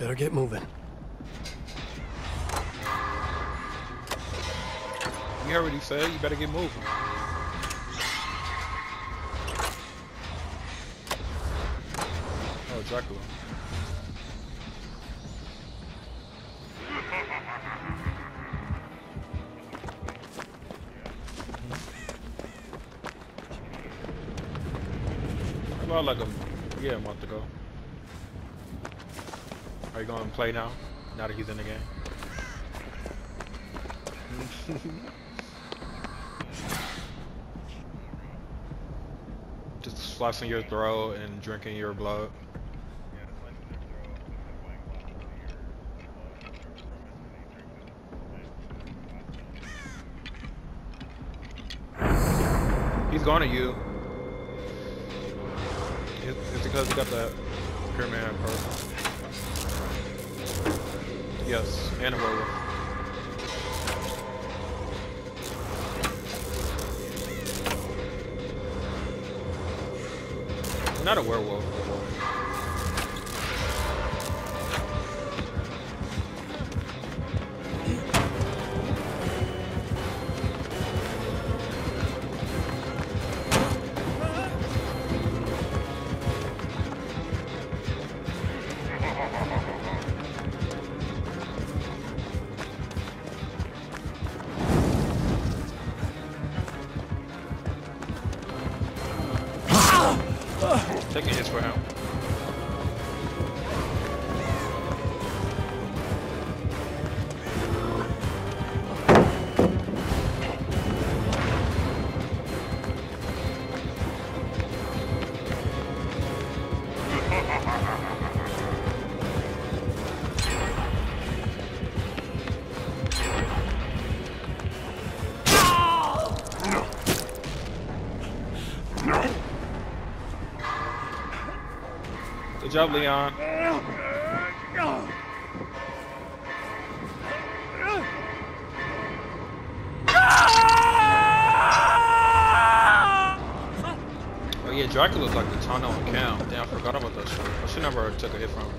Better get moving. You he said. You better get moving. Oh, Dracula. About like a yeah, a month ago. Are you going to play now? Now that he's in the game? Just slicing your throat and drinking your blood. He's going to you. It's, because he got that Pyramid person. Yes, and a werewolf. Not a werewolf. Taking hits for him. Good job, Leon. Oh yeah, Dracula's like the Tano and Cam. Damn, I forgot about that shit. I should never took a hit from him.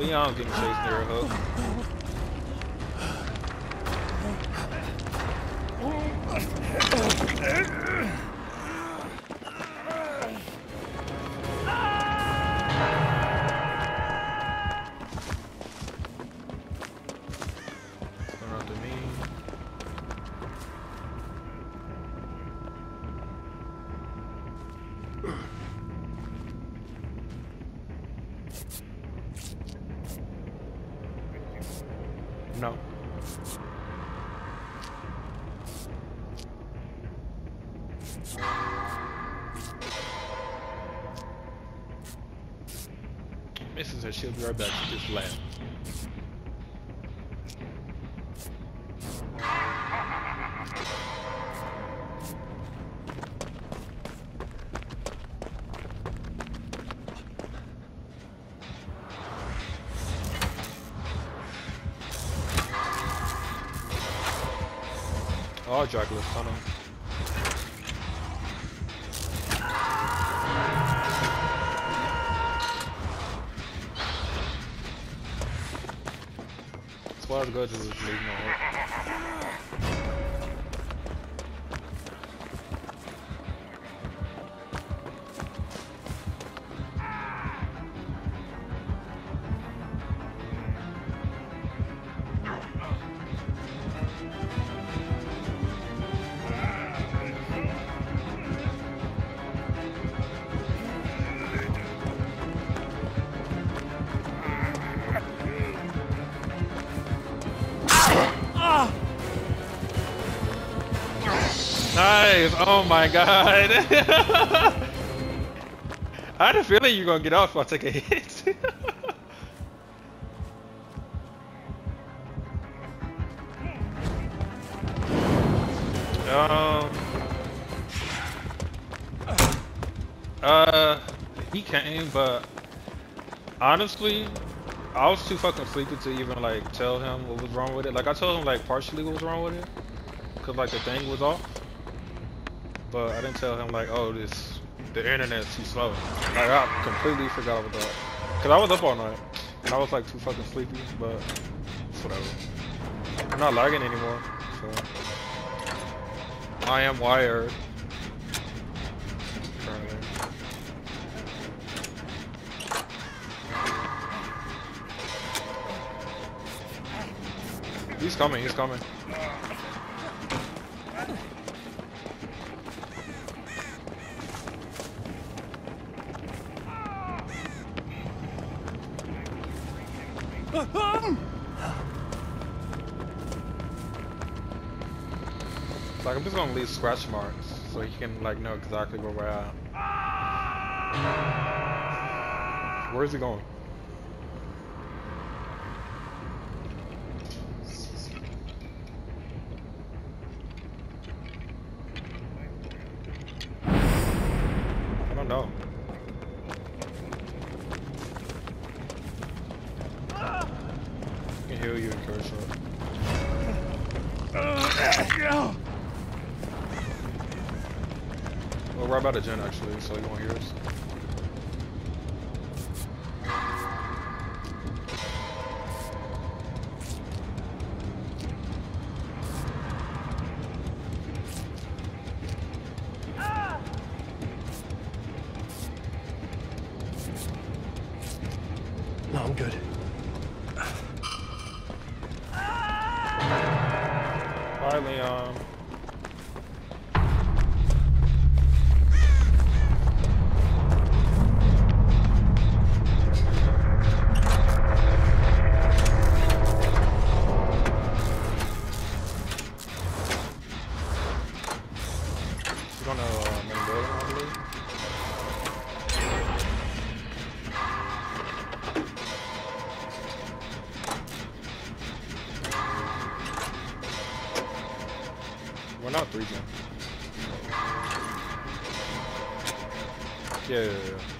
Leon getting chased near a hook. No. Mrs. said she'll be. She just left. Oh, Dracula's tunnel. As far as good as leaving no hope. Oh my god! I had a feeling you were gonna get off if I take a hit. um. Uh, he came, but honestly, I was too fucking sleepy to even like tell him what was wrong with it. Like I told him like partially what was wrong with it, cause like the thing was off. But I didn't tell him like, oh, this the internet's too slow. Like I completely forgot about that. Cause I was up all night and I was like too fucking sleepy, but it's whatever. I'm not lagging anymore, so I am wired. He's coming, he's coming. Like I'm just gonna leave scratch marks so he can like know exactly where we're at. Where's he going? I don't know. I can heal you in curse Well, we're about to gen actually, so you won't hear us. No, I'm good. Bye, Leon. Not three. Yeah, yeah, yeah.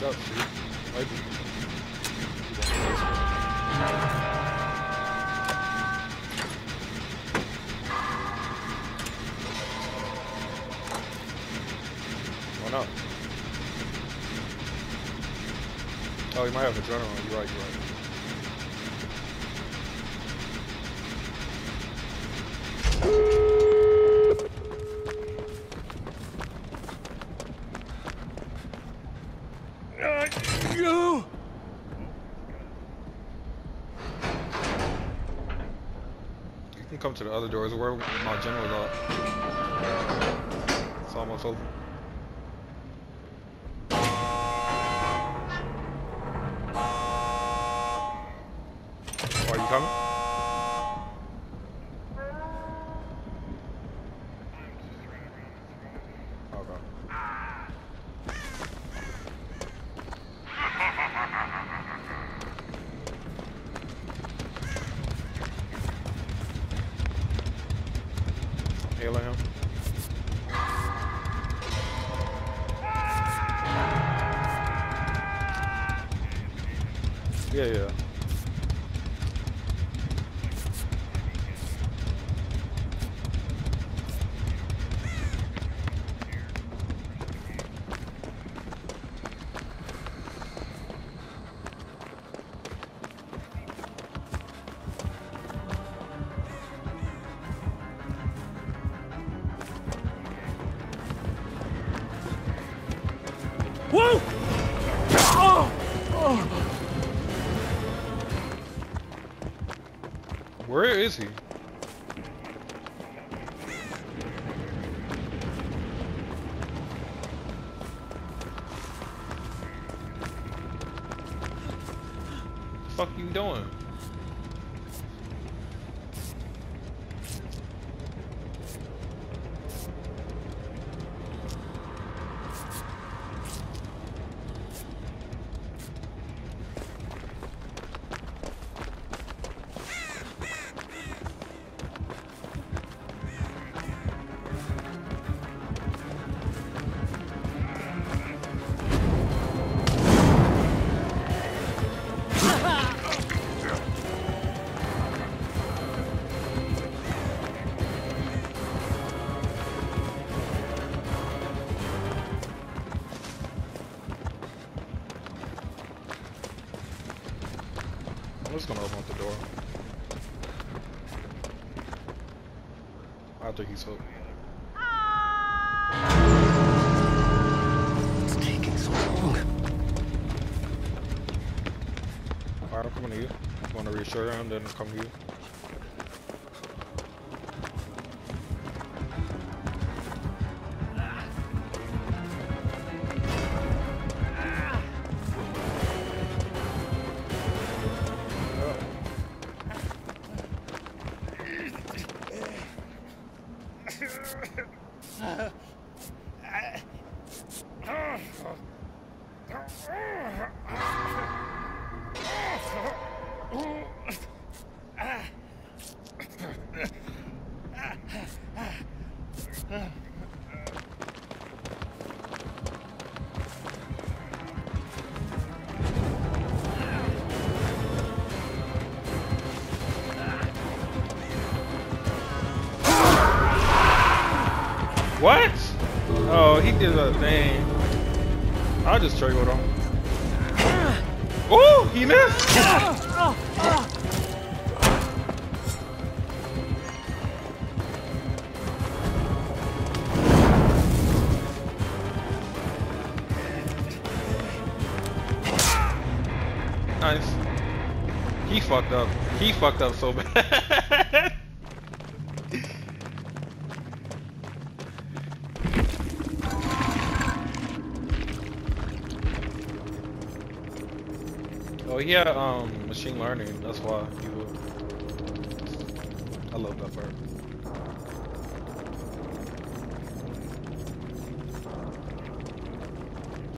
That true? Might. Why not? Oh, you might have adrenaline. You're right, you're right. You! You can come to the other doors where my general's at. It's almost over. Are you coming? Hailing him. Yeah, yeah. Is he? Fuck you doing? Just gonna open up the door. After he's hooked. It's taking so long. Alright, I'm coming to you. I'm gonna reassure him, then come to you. Oh, he did a thing. I just triggered him. Oh, he missed. Nice. He fucked up. He fucked up so bad. Oh, he had um machine learning. That's why he would. I love that part.